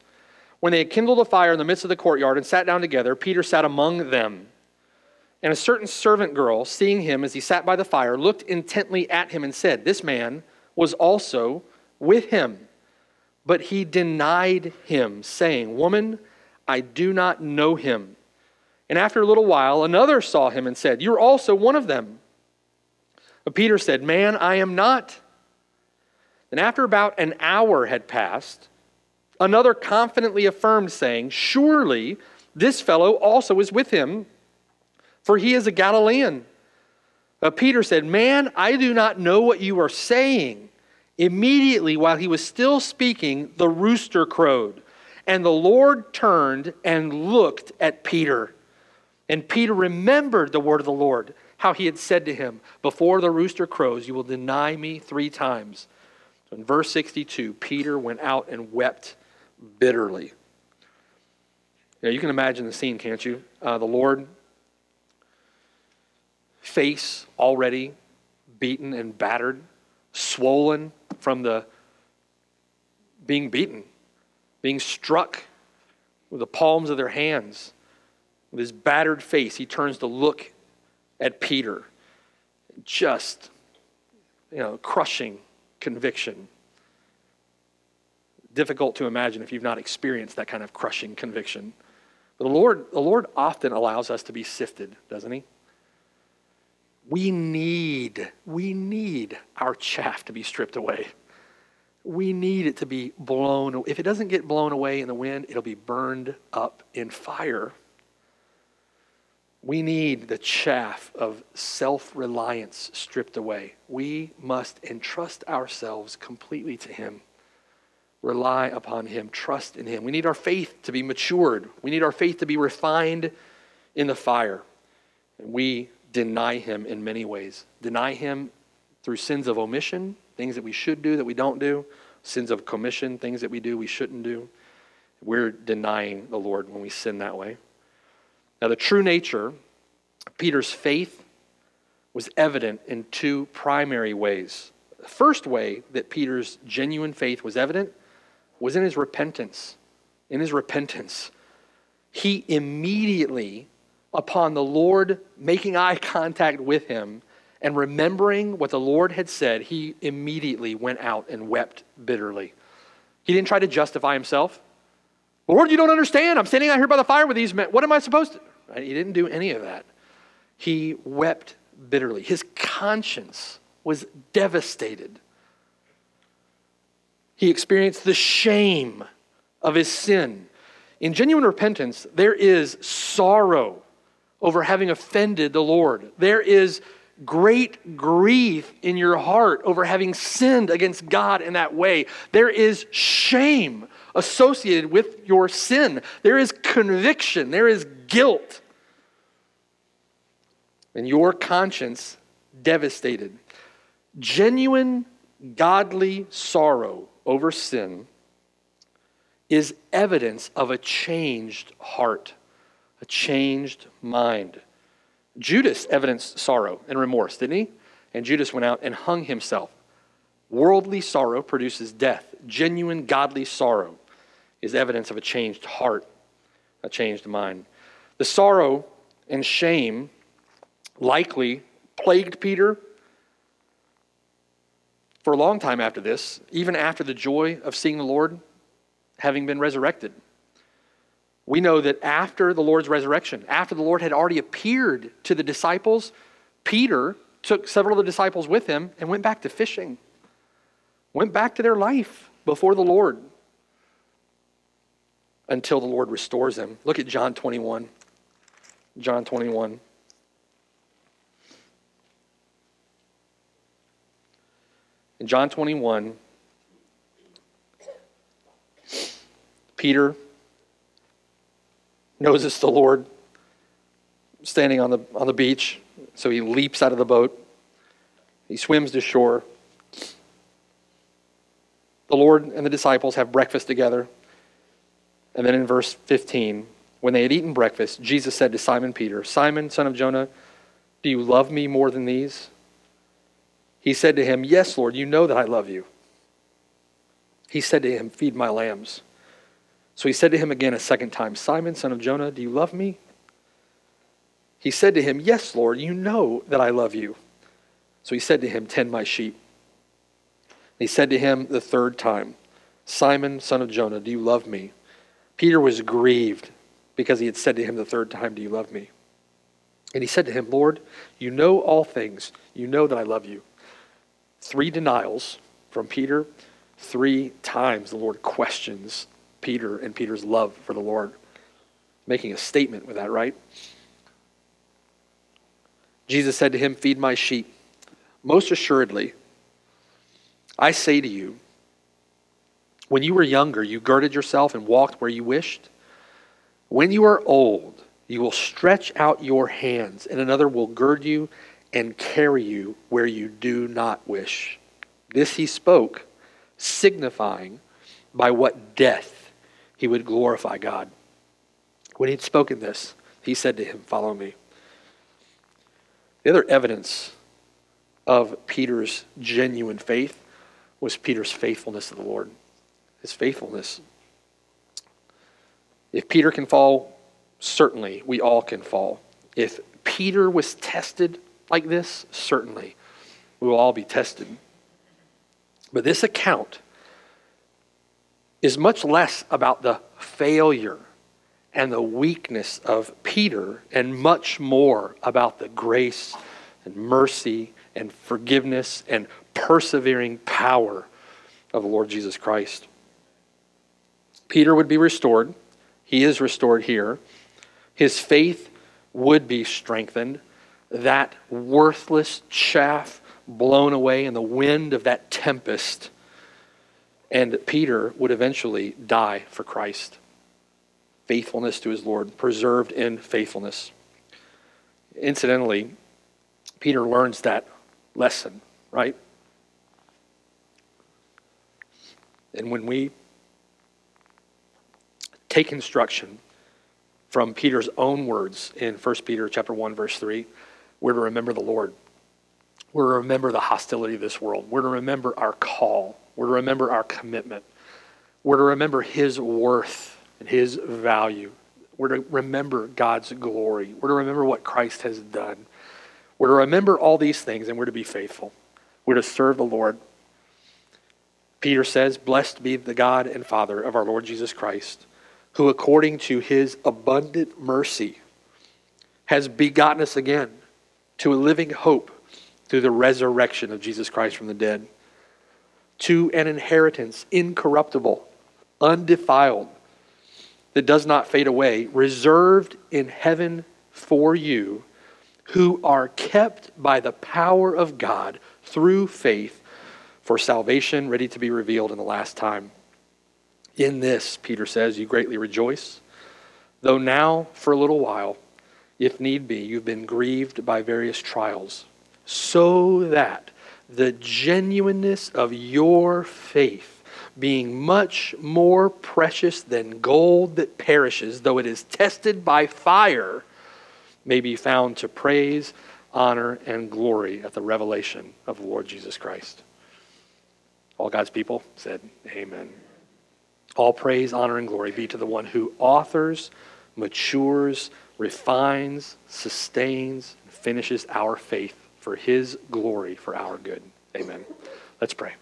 When they had kindled a fire in the midst of the courtyard and sat down together, Peter sat among them. And a certain servant girl, seeing him as he sat by the fire, looked intently at him and said, This man was also with him. But he denied him, saying, Woman, I do not know him. And after a little while, another saw him and said, You're also one of them. But Peter said, Man, I am not. And after about an hour had passed, another confidently affirmed, saying, Surely this fellow also is with him, for he is a Galilean. But Peter said, Man, I do not know what you are saying. Immediately, while he was still speaking, the rooster crowed. And the Lord turned and looked at Peter. And Peter remembered the word of the Lord, how he had said to him, Before the rooster crows, you will deny me three times. In verse 62, Peter went out and wept bitterly. Now, you can imagine the scene, can't you? Uh, the Lord, face already beaten and battered, swollen from the being beaten, being struck with the palms of their hands. With his battered face, he turns to look at Peter. Just, you know, crushing conviction. Difficult to imagine if you've not experienced that kind of crushing conviction. But the Lord, the Lord often allows us to be sifted, doesn't He? We need, we need our chaff to be stripped away. We need it to be blown. If it doesn't get blown away in the wind, it'll be burned up in fire. We need the chaff of self reliance stripped away. We must entrust ourselves completely to Him, rely upon Him, trust in Him. We need our faith to be matured, we need our faith to be refined in the fire. And we deny Him in many ways. Deny Him through sins of omission, things that we should do that we don't do, sins of commission, things that we do we shouldn't do. We're denying the Lord when we sin that way. Now, the true nature of Peter's faith was evident in two primary ways. The first way that Peter's genuine faith was evident was in his repentance. In his repentance, he immediately, upon the Lord making eye contact with him and remembering what the Lord had said, he immediately went out and wept bitterly. He didn't try to justify himself. Lord, you don't understand. I'm standing out here by the fire with these men. What am I supposed to? He didn't do any of that. He wept bitterly. His conscience was devastated. He experienced the shame of his sin. In genuine repentance, there is sorrow over having offended the Lord. There is great grief in your heart over having sinned against God in that way. There is shame associated with your sin. There is conviction. There is guilt. And your conscience devastated. Genuine godly sorrow over sin is evidence of a changed heart, a changed mind. Judas evidenced sorrow and remorse, didn't he? And Judas went out and hung himself. Worldly sorrow produces death. Genuine godly sorrow is evidence of a changed heart, a changed mind. The sorrow and shame likely plagued Peter for a long time after this, even after the joy of seeing the Lord having been resurrected. We know that after the Lord's resurrection, after the Lord had already appeared to the disciples, Peter took several of the disciples with him and went back to fishing, went back to their life before the Lord until the Lord restores them. Look at John 21. John 21. In John 21, Peter knows it's the Lord standing on the, on the beach, so he leaps out of the boat. He swims to shore. The Lord and the disciples have breakfast together. And then in verse 15, when they had eaten breakfast, Jesus said to Simon Peter, Simon, son of Jonah, do you love me more than these? He said to him, Yes, Lord, you know that I love you. He said to him, Feed my lambs. So he said to him again a second time, Simon, son of Jonah, do you love me? He said to him, Yes, Lord, you know that I love you. So he said to him, Tend my sheep. he said to him the third time, Simon, son of Jonah, do you love me? Peter was grieved because he had said to him the third time, Do you love me? And he said to him, Lord, you know all things. You know that I love you. Three denials from Peter. Three times the Lord questions Peter and Peter's love for the Lord, making a statement with that, right? Jesus said to him, Feed my sheep. Most assuredly, I say to you, when you were younger, you girded yourself and walked where you wished. When you are old, you will stretch out your hands, and another will gird you and carry you where you do not wish. This he spoke, signifying by what death he would glorify God. When he'd spoken this, he said to him, Follow me. The other evidence of Peter's genuine faith was Peter's faithfulness to the Lord. His faithfulness. If Peter can fall, certainly we all can fall. If Peter was tested like this? Certainly. We will all be tested. But this account is much less about the failure and the weakness of Peter and much more about the grace and mercy and forgiveness and persevering power of the Lord Jesus Christ. Peter would be restored. He is restored here. His faith would be strengthened. That worthless chaff blown away in the wind of that tempest. And Peter would eventually die for Christ. Faithfulness to his Lord, preserved in faithfulness. Incidentally, Peter learns that lesson, right? And when we take instruction from Peter's own words in 1 Peter chapter 1 verse 3, we're to remember the Lord. We're to remember the hostility of this world. We're to remember our call. We're to remember our commitment. We're to remember his worth and his value. We're to remember God's glory. We're to remember what Christ has done. We're to remember all these things and we're to be faithful. We're to serve the Lord. Peter says, Blessed be the God and Father of our Lord Jesus Christ, who according to his abundant mercy has begotten us again to a living hope through the resurrection of Jesus Christ from the dead, to an inheritance incorruptible, undefiled, that does not fade away, reserved in heaven for you who are kept by the power of God through faith for salvation ready to be revealed in the last time. In this, Peter says, you greatly rejoice, though now, for a little while, if need be, you've been grieved by various trials, so that the genuineness of your faith, being much more precious than gold that perishes, though it is tested by fire, may be found to praise, honor, and glory at the revelation of the Lord Jesus Christ. All God's people said, Amen. All praise, honor, and glory be to the one who authors, matures, refines, sustains, and finishes our faith for his glory, for our good. Amen. Let's pray.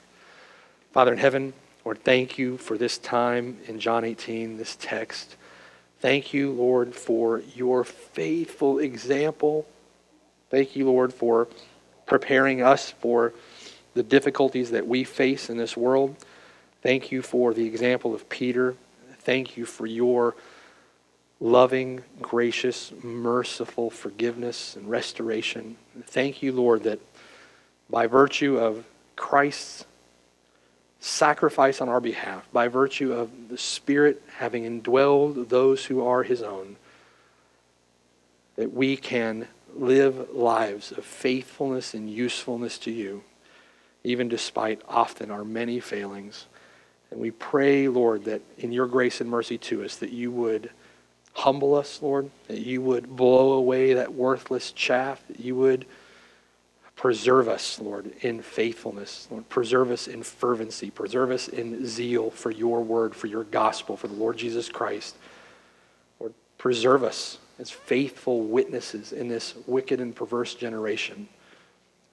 Father in heaven, Lord, thank you for this time in John 18, this text. Thank you, Lord, for your faithful example. Thank you, Lord, for preparing us for the difficulties that we face in this world. Thank you for the example of Peter. Thank you for your loving, gracious, merciful forgiveness and restoration. Thank you, Lord, that by virtue of Christ's sacrifice on our behalf by virtue of the Spirit having indwelled those who are His own, that we can live lives of faithfulness and usefulness to you, even despite often our many failings. And we pray, Lord, that in your grace and mercy to us, that you would humble us, Lord, that you would blow away that worthless chaff, that you would Preserve us, Lord, in faithfulness. Lord, preserve us in fervency. Preserve us in zeal for your word, for your gospel, for the Lord Jesus Christ. Lord, preserve us as faithful witnesses in this wicked and perverse generation.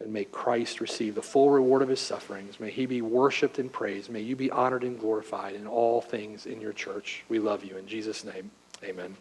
And may Christ receive the full reward of his sufferings. May he be worshiped and praised. May you be honored and glorified in all things in your church. We love you. In Jesus' name, amen.